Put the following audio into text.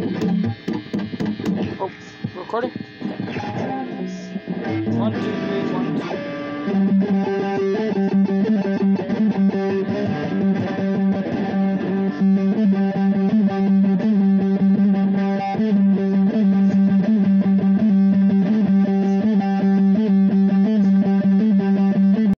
Oh, recording? Okay. One, two, three, one, two.